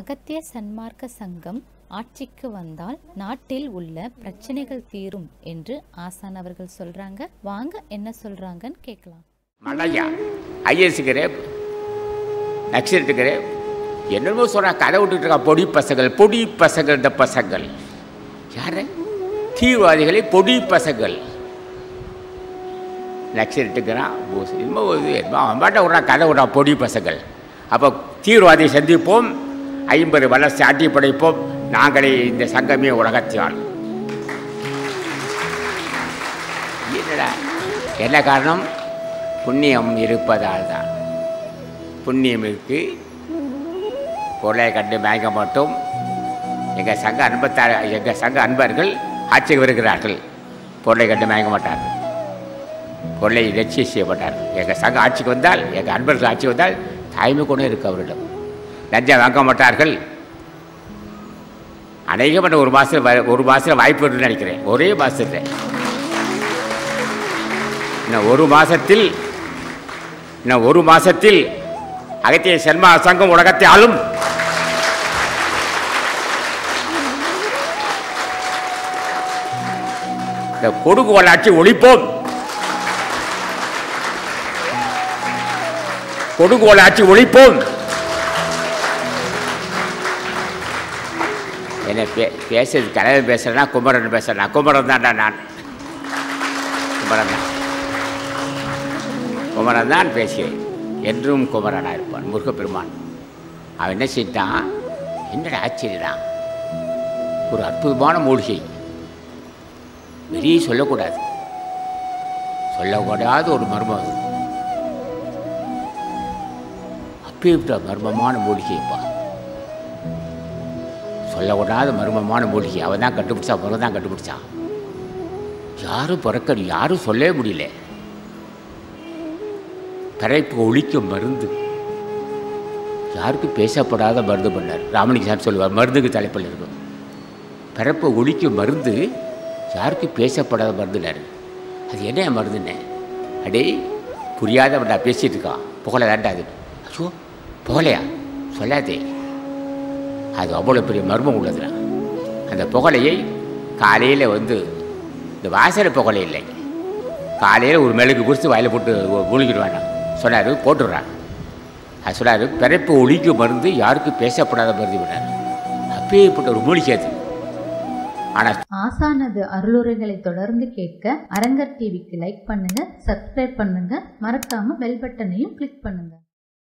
அகத்திய சன்மார்க்க சங்கம் ஆட்சிக்கு வந்தால் நாட்டில் உள்ள பிரச்சனைகள் தீரும் என்று ஆசான் அவர்கள் சொல்றாங்க. வாங்க என்ன சொல்றாங்கன்னு கேட்கலாம். மலையா ஐஎஸ்கிற நக்சலுக்கிற என்னமோ சொல்கிறா கதை விட்டுட்டு இருக்கா பொடி பசங்கள் பொடி பசங்கள் இந்த பசங்கள். யாரு? தீவிரவாதிகளை பொடி பசங்கள். நக்சலிட்டுக்கிறான் என்னமோ இது என்னமோ அவன் பாட்டை விட்றான் கதை விட்றான் பொடி பசங்கள். அப்போ தீவிரவாதியை சந்திப்போம். ஐம்பது வளர்ச்சி ஆட்டி படைப்போம். நாங்களே இந்த சங்கமே உலகத்தியால் என்னடா? என்ன காரணம்? புண்ணியம் இருப்பதால் தான் புண்ணியம் இருக்கு. பொருளை கண்டு மயங்க மாட்டோம். எங்கள் சங்க அன்பத்தார் எங்கள் சங்க அன்பர்கள் ஆட்சிக்கு வருகிறார்கள். பொருளை கண்டு மயங்க மாட்டார்கள். பொருளை லட்சியம் செய்ய மாட்டார்கள் எங்கள் சங்க ஆட்சிக்கு வந்தால் எங்கள் அன்பர்கள் ஆட்சி வந்தால் தாய்மை கூட இருக்கு அவரிடம். லஞ்சம் வாங்க மாட்டார்கள் அநேகமான ஒரு மாதத்தில் ஒரு மாதத்தில் வாய்ப்பு இருக்குன்னு நினைக்கிறேன். ஒரே மாதத்தில் இன்னும் ஒரு மாசத்தில் இன்னும் ஒரு மாசத்தில் அகத்திய சர்மா சங்கம் உலகத்தை ஆளும். இந்த கொடுக்கு வளாட்சி ஒழிப்போம். கொடுக்கு வளாட்சி ஒழிப்போம். என்னை பே பேசுறது கலைவன் பேசுறேன்னா குமரன் பேசுறேன். குமரன் தான்டா நான். குமரன் தான். குமரன் தான் பேசுகிறேன் என்றும் குமரனாக இருப்பான் முருகப்பெருமான். அவன் என்ன செய்தான்? என்னடா ஆச்சரியதான் ஒரு அற்புதமான மூலிகை. வெளியே சொல்லக்கூடாது. சொல்லக்கூடாது ஒரு மர்மம் அது. அப்பேற்பட்ட மர்மமான மூலிகைப்பா. சொல்லக்கூடாத மர்மமான மூலிகை. அவன் தான் கண்டுபிடிச்சா பிறகு தான் கண்டுபிடிச்சான் யாரும் பிறக்க யாரும் சொல்லவே முடியல. பிறப்பு ஒழிக்கும் மருந்து. யாருக்கும் பேசப்படாத மருந்து பண்ணார். ராமலிங்க சாமி சொல்லுவார் மருந்துக்கு தலைப்பில் இருக்கும். பிறப்பு ஒழிக்கும் மருந்து யாருக்கும் பேசப்படாத மருந்துனார். அது என்ன மருந்துன்னு? அடே புரியாத பேசிகிட்டு இருக்கான். புகழ வேண்டாது ஐயோ புகழையா? சொல்லாதே. அது அவ்வளோ பெரிய மர்மம் உள்ளதுடா. அந்த புகழையை காலையில் வந்து இந்த வாசனை புகழை இல்லை. காலையில் ஒரு மெழுகு குறித்து வாயில் போட்டு மூழ்கிடுவாங்க சொன்னார் போட்டுடுறான் அது சொன்னார் பிறப்பு ஒழிக்கும் மருந்து யாருக்கும் பேசப்படாத மருந்து விடார் அப்பேற்பட்ட ஒரு மூலிகை அது. ஆனால் ஆசானது அருளுரைகளை தொடர்ந்து கேட்க அரங்கர் டிவிக்கு லைக் பண்ணுங்க சப்ஸ்கிரைப் பண்ணுங்க. மறக்காம பெல் பட்டனையும் கிளிக் பண்ணுங்க.